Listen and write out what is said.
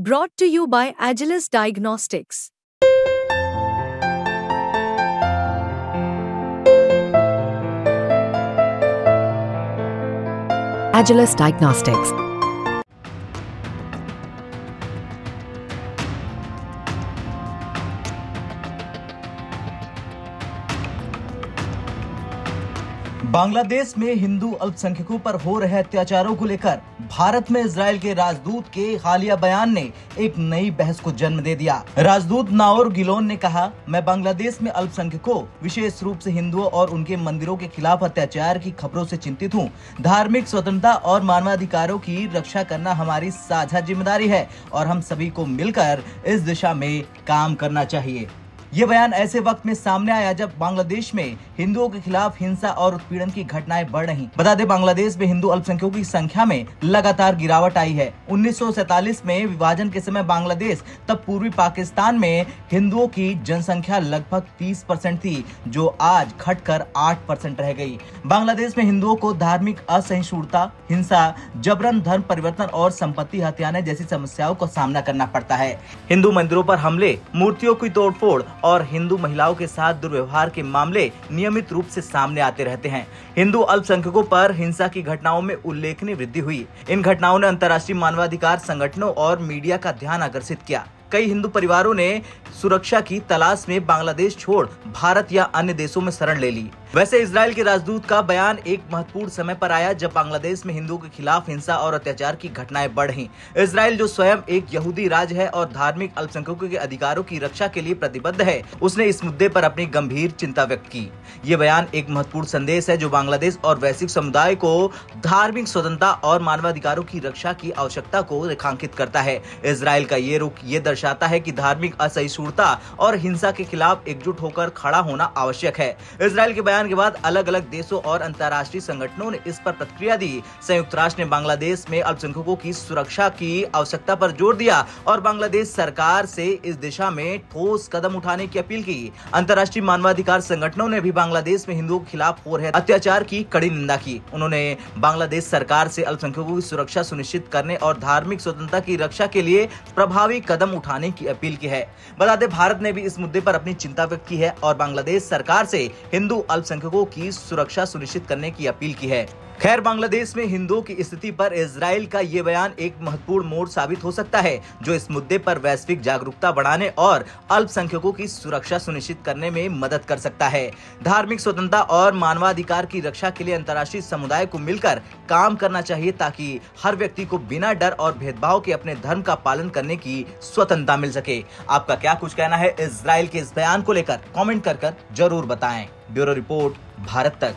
Brought to you by Agilus Diagnostics. Agilus Diagnostics. Bangladesh में हिंदू अल्पसंख्यकों पर हो रहे अत्याचारों को लेकर भारत में इसराइल के राजदूत के हालिया बयान ने एक नई बहस को जन्म दे दिया। राजदूत नाओर गिलोन ने कहा, मैं बांग्लादेश में अल्पसंख्यकों, विशेष रूप से हिंदुओं और उनके मंदिरों के खिलाफ अत्याचार की खबरों से चिंतित हूँ। धार्मिक स्वतंत्रता और मानवाधिकारों की रक्षा करना हमारी साझा ज़िम्मेदारी है और हम सभी को मिलकर इस दिशा में काम करना चाहिए। ये बयान ऐसे वक्त में सामने आया जब बांग्लादेश में हिंदुओं के खिलाफ हिंसा और उत्पीड़न की घटनाएँ बढ़ रही। बता दें, बांग्लादेश में हिंदू अल्पसंख्यकों की संख्या में लगातार गिरावट आई है। उन्नीस में विभाजन के समय बांग्लादेश, तब पूर्वी पाकिस्तान में हिंदुओं की जनसंख्या लगभग 30 परसेंट थी, जो आज घटकर 8 परसेंट रह गई। बांग्लादेश में हिंदुओं को धार्मिक असहिष्णुता, हिंसा, जबरन धर्म परिवर्तन और संपत्ति हत्याने जैसी समस्याओं का सामना करना पड़ता है। हिंदू मंदिरों पर हमले, मूर्तियों की तोड़फोड़ और हिंदू महिलाओं के साथ दुर्व्यवहार के मामले नियमित रूप से सामने आते रहते हैं। हिंदू अल्पसंख्यकों पर हिंसा की घटनाओं में उल्लेखनीय वृद्धि हुई। इन घटनाओं ने अंतर्राष्ट्रीय मानवाधिकार संगठनों और मीडिया का ध्यान आकर्षित किया। कई हिंदू परिवारों ने सुरक्षा की तलाश में बांग्लादेश छोड़ भारत या अन्य देशों में शरण ले ली। वैसे इसराइल के राजदूत का बयान एक महत्वपूर्ण समय पर आया जब बांग्लादेश में हिंदुओं के खिलाफ हिंसा और अत्याचार की घटनाएँ बढ़ इसराइल जो स्वयं एक यहूदी राज्य है और धार्मिक अल्पसंख्यकों के अधिकारों की रक्षा के लिए प्रतिबद्ध है, उसने इस मुद्दे पर अपनी गंभीर चिंता व्यक्त की। ये बयान एक महत्वपूर्ण संदेश है जो बांग्लादेश और वैश्विक समुदाय को धार्मिक स्वतंत्रता और मानवाधिकारों की रक्षा की आवश्यकता को रेखांकित करता है। इसराइल का ये रुख ये दर्शाता है की धार्मिक असहिष्णुता और हिंसा के खिलाफ एकजुट होकर खड़ा होना आवश्यक है। इसराइल के बयान बयान के बाद अलग अलग देशों और अंतर्राष्ट्रीय संगठनों ने इस पर प्रतिक्रिया दी। संयुक्त राष्ट्र ने बांग्लादेश में अल्पसंख्यकों की सुरक्षा की आवश्यकता पर ज़ोर दिया और बांग्लादेश सरकार से इस दिशा में ठोस कदम उठाने की अपील की। अंतर्राष्ट्रीय मानवाधिकार संगठनों ने भी बांग्लादेश में हिंदुओं के खिलाफ हो रहे अत्याचार की कड़ी निंदा की। उन्होंने बांग्लादेश सरकार से अल्पसंख्यकों की सुरक्षा सुनिश्चित करने और धार्मिक स्वतंत्रता की रक्षा के लिए प्रभावी कदम उठाने की अपील की है। बता दें, भारत ने भी इस मुद्दे पर अपनी चिंता व्यक्त की है और बांग्लादेश सरकार से हिंदू अल्प अल्पसंख्यकों की सुरक्षा सुनिश्चित करने की अपील की है। खैर बांग्लादेश में हिंदुओं की स्थिति पर इसराइल का ये बयान एक महत्वपूर्ण मोड़ साबित हो सकता है जो इस मुद्दे पर वैश्विक जागरूकता बढ़ाने और अल्पसंख्यकों की सुरक्षा सुनिश्चित करने में मदद कर सकता है। धार्मिक स्वतंत्रता और मानवाधिकार की रक्षा के लिए अंतर्राष्ट्रीय समुदाय को मिलकर काम करना चाहिए ताकि हर व्यक्ति को बिना डर और भेदभाव के अपने धर्म का पालन करने की स्वतंत्रता मिल सके। आपका क्या कुछ कहना है इसराइल के इस बयान को लेकर? कॉमेंट कर, कर ज़रूर बताएँ। ब्यूरो रिपोर्ट भारत तक।